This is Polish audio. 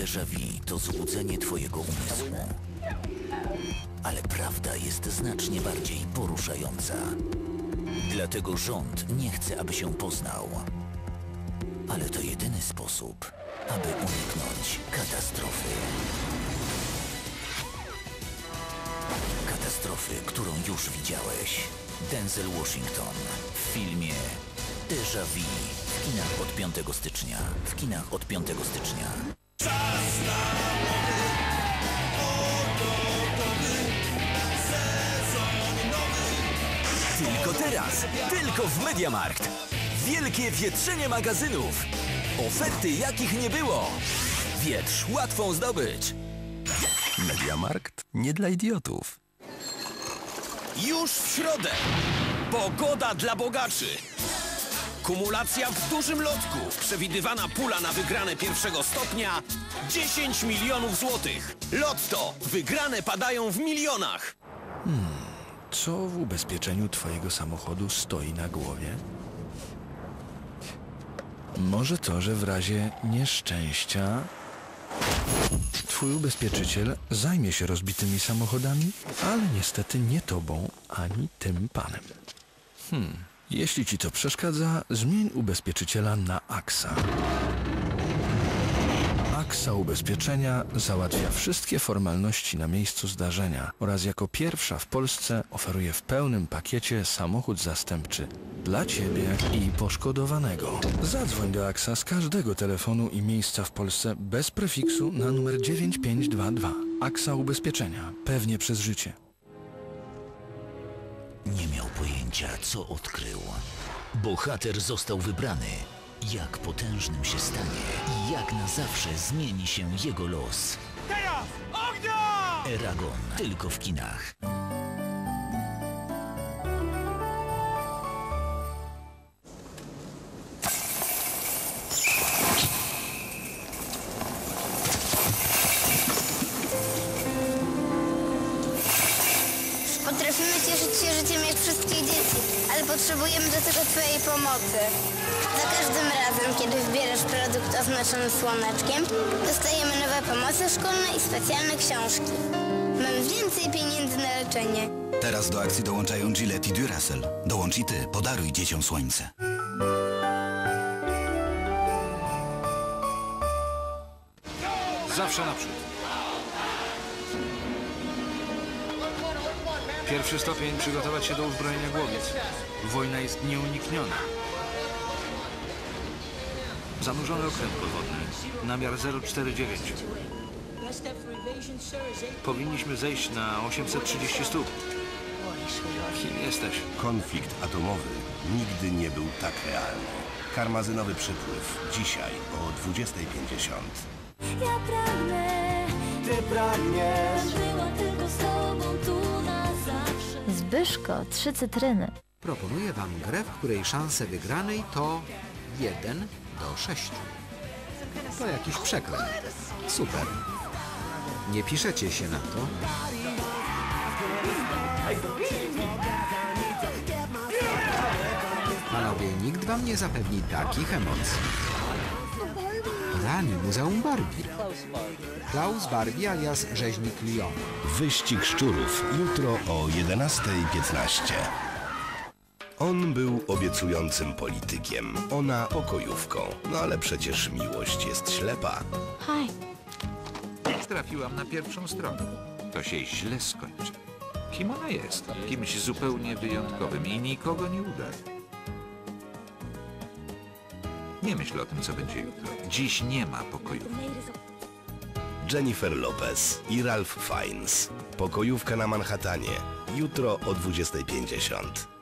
Déjà vu to złudzenie twojego umysłu. Ale prawda jest znacznie bardziej poruszająca. Dlatego rząd nie chce, aby się poznał. Ale to jedyny sposób, aby uniknąć katastrofy. Katastrofy, którą już widziałeś. Denzel Washington w filmie Déjà vu w kinach od 5 stycznia. W kinach od 5 stycznia. Tylko teraz, tylko w Mediamarkt. Wielkie wietrzenie magazynów. Oferty jakich nie było. Wietrz łatwą zdobycz. Mediamarkt nie dla idiotów. Już w środę! Pogoda dla bogaczy! Kumulacja w dużym lotku. Przewidywana pula na wygrane pierwszego stopnia 10 milionów złotych. Lotto! Wygrane padają w milionach. Co w ubezpieczeniu twojego samochodu stoi na głowie? Może to, że w razie nieszczęścia twój ubezpieczyciel zajmie się rozbitymi samochodami, ale niestety nie tobą ani tym panem. Hmm. Jeśli ci to przeszkadza, zmień ubezpieczyciela na AXA. AXA Ubezpieczenia załatwia wszystkie formalności na miejscu zdarzenia oraz jako pierwsza w Polsce oferuje w pełnym pakiecie samochód zastępczy dla Ciebie i poszkodowanego. Zadzwoń do AXA z każdego telefonu i miejsca w Polsce bez prefiksu na numer 9522. AXA Ubezpieczenia. Pewnie przez życie. Nie miał pojęcia, co odkrył. Bohater został wybrany. Jak potężnym się stanie i jak na zawsze zmieni się jego los. Teraz! Ognia! Eragon tylko w kinach. Potrafimy się życiem jak wszystkie dzieci, ale potrzebujemy do tego Twojej pomocy. Za każdym razem, kiedy wybierasz produkt oznaczony słoneczkiem, dostajemy nowe pomoce szkolne i specjalne książki. Mamy więcej pieniędzy na leczenie. Teraz do akcji dołączają Gillette i Duracell. Dołącz i ty, podaruj dzieciom słońce. Zawsze naprzód. Pierwszy stopień przygotować się do uzbrojenia głowic. Wojna jest nieunikniona. Zanurzony okręt podwodny. Namiar 049. Powinniśmy zejść na 830 stóp. Kim jesteś? Konflikt atomowy nigdy nie był tak realny. Karmazynowy przypływ. Dzisiaj o 20.50. Ja pragnę. Ty pragniesz. Tylko Zbyszko, trzy cytryny. Proponuję wam grę, w której szanse wygranej to 1 do 6. To jakiś przekręt. Super. Nie piszecie się na to? Panowie, nikt wam nie zapewni takich emocji. Rany Muzeum Barbie. Klaus Barbie alias rzeźnik Lyon. Wyścig szczurów jutro o 11.15. On był obiecującym politykiem, ona pokojówką. No ale przecież miłość jest ślepa. Haj. Trafiłam na pierwszą stronę. To się źle skończy. Kim ona jest? Kimś zupełnie wyjątkowym i nikogo nie uda. Nie myśl o tym, co będzie jutro. Dziś nie ma pokoju. Jennifer Lopez i Ralph Fiennes. Pokojówka na Manhattanie. Jutro o 20.50.